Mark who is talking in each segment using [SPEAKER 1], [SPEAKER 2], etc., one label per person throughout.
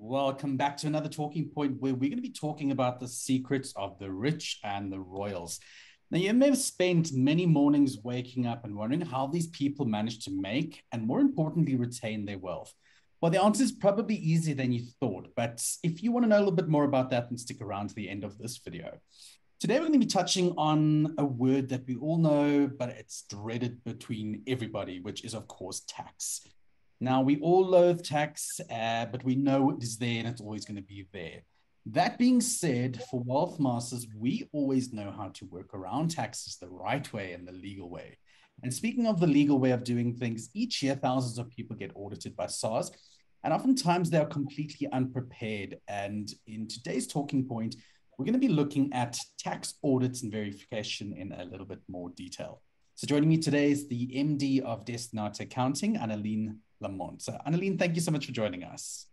[SPEAKER 1] Welcome back to another talking point where we're going to be talking about the secrets of the rich and the royals. Now, you may have spent many mornings waking up and wondering how these people manage to make and, more importantly, retain their wealth. Well, the answer is probably easier than you thought. But if you want to know a little bit more about that, then stick around to the end of this video. Today, we're going to be touching on a word that we all know, but it's dreaded between everybody, which is, of course, tax. Now, we all loathe tax, uh, but we know it is there and it's always going to be there. That being said, for wealth masters, we always know how to work around taxes the right way and the legal way. And speaking of the legal way of doing things, each year thousands of people get audited by SARS, and oftentimes they are completely unprepared. And in today's talking point, we're going to be looking at tax audits and verification in a little bit more detail. So joining me today is the MD of Destinata Accounting, Anneline Lamond. So Anneline, thank you so much for joining us.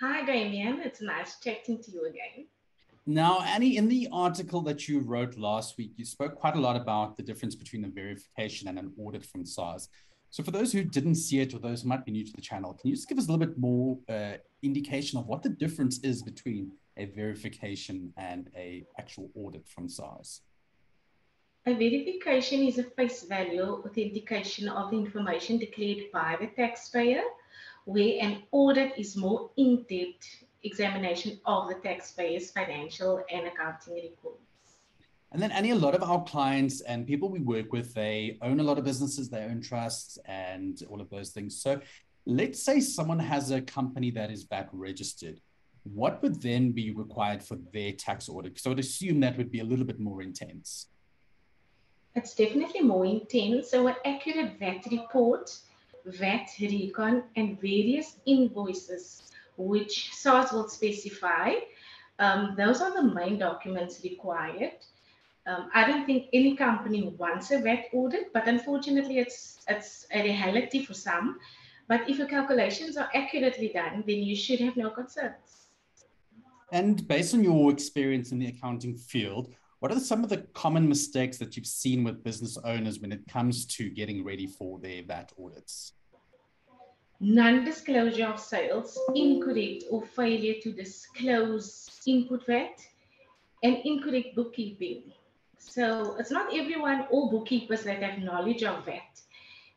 [SPEAKER 2] Hi, Damien. It's nice chatting to you again.
[SPEAKER 1] Now, Annie, in the article that you wrote last week, you spoke quite a lot about the difference between a verification and an audit from SARS. So, for those who didn't see it or those who might be new to the channel, can you just give us a little bit more uh, indication of what the difference is between a verification and a actual audit from SARS?
[SPEAKER 2] A verification is a face value authentication of the information declared by the taxpayer, where an audit is more in-depth examination of the taxpayer's financial and accounting records.
[SPEAKER 1] And then, Annie, a lot of our clients and people we work with, they own a lot of businesses, they own trusts and all of those things. So, let's say someone has a company that is VAT registered. What would then be required for their tax audit? So, I'd assume that would be a little bit more intense.
[SPEAKER 2] It's definitely more intense. So, an accurate VAT report, VAT recon, and various invoices which SARS will specify. Um, those are the main documents required. Um, I don't think any company wants a VAT audit, but unfortunately, it's it's a reality for some. But if your calculations are accurately done, then you should have no concerns.
[SPEAKER 1] And based on your experience in the accounting field, what are some of the common mistakes that you've seen with business owners when it comes to getting ready for their VAT audits?
[SPEAKER 2] non-disclosure of sales, incorrect or failure to disclose input VAT, and incorrect bookkeeping. So it's not everyone, or bookkeepers that have knowledge of VAT.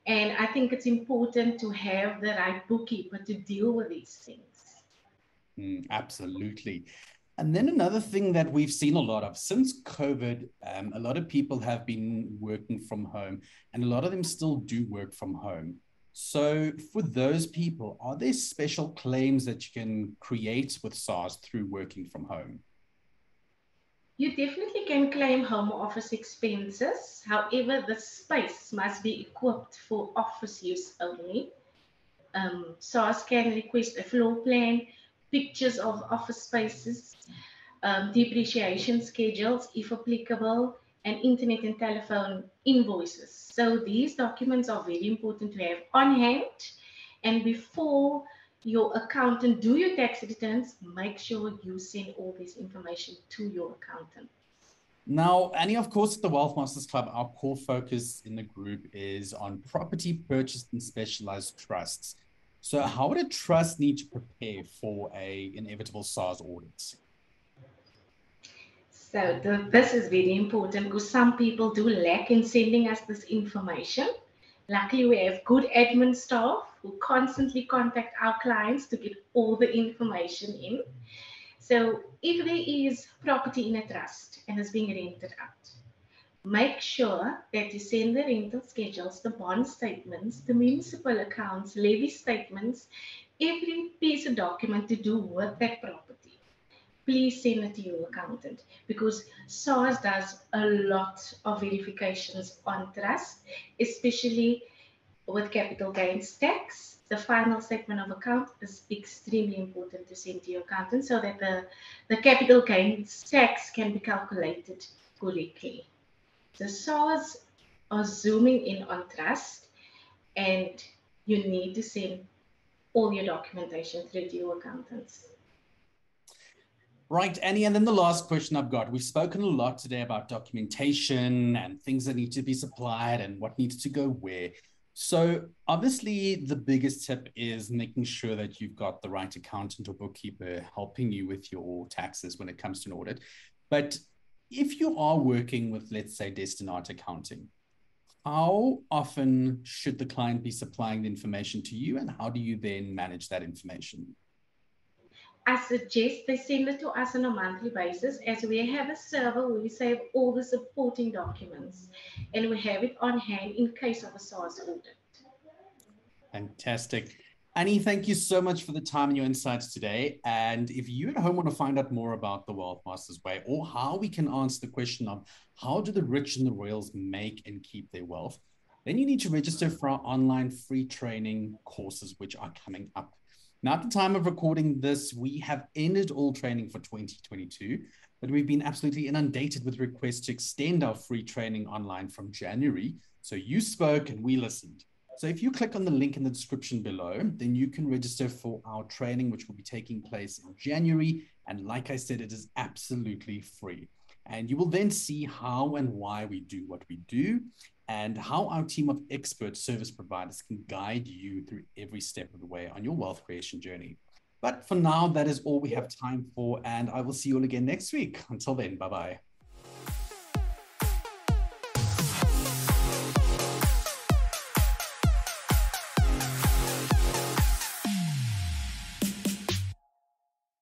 [SPEAKER 2] And I think it's important to have the right bookkeeper to deal with these things.
[SPEAKER 1] Mm, absolutely. And then another thing that we've seen a lot of since COVID, um, a lot of people have been working from home, and a lot of them still do work from home. So, for those people, are there special claims that you can create with SARS through working from home?
[SPEAKER 2] You definitely can claim home office expenses. However, the space must be equipped for office use only. Um, SARS can request a floor plan, pictures of office spaces, um, depreciation schedules, if applicable, and internet and telephone invoices. So these documents are very important to have on hand. And before your accountant do your tax returns, make sure you send all this information to your accountant.
[SPEAKER 1] Now, Annie, of course, at the Wealth Masters Club, our core focus in the group is on property purchased in specialized trusts. So, how would a trust need to prepare for a inevitable SARS audit?
[SPEAKER 2] So the, this is very important because some people do lack in sending us this information. Luckily, we have good admin staff who constantly contact our clients to get all the information in. So if there is property in a trust and is being rented out, make sure that you send the rental schedules, the bond statements, the municipal accounts, levy statements, every piece of document to do with that property please send it to your accountant because SARS does a lot of verifications on trust, especially with capital gains tax. The final statement of account is extremely important to send to your accountant so that the, the capital gains tax can be calculated correctly. The SARS are zooming in on trust and you need to send all your documentation through to your accountants.
[SPEAKER 1] Right, Annie. And then the last question I've got we've spoken a lot today about documentation and things that need to be supplied and what needs to go where. So obviously the biggest tip is making sure that you've got the right accountant or bookkeeper helping you with your taxes when it comes to an audit. But if you are working with, let's say, Destinart Accounting, how often should the client be supplying the information to you and how do you then manage that information?
[SPEAKER 2] I suggest they send it to us on a monthly basis as we have a server where we save all the supporting documents and we have it on hand in case of a SARS audit.
[SPEAKER 1] Fantastic. Annie, thank you so much for the time and your insights today. And if you at home want to find out more about the Wealth Masters Way or how we can answer the question of how do the rich and the royals make and keep their wealth, then you need to register for our online free training courses, which are coming up. Now, at the time of recording this, we have ended all training for 2022, but we've been absolutely inundated with requests to extend our free training online from January. So you spoke and we listened. So if you click on the link in the description below, then you can register for our training, which will be taking place in January. And like I said, it is absolutely free. And you will then see how and why we do what we do and how our team of expert service providers can guide you through every step of the way on your wealth creation journey. But for now, that is all we have time for. And I will see you all again next week. Until then, bye bye.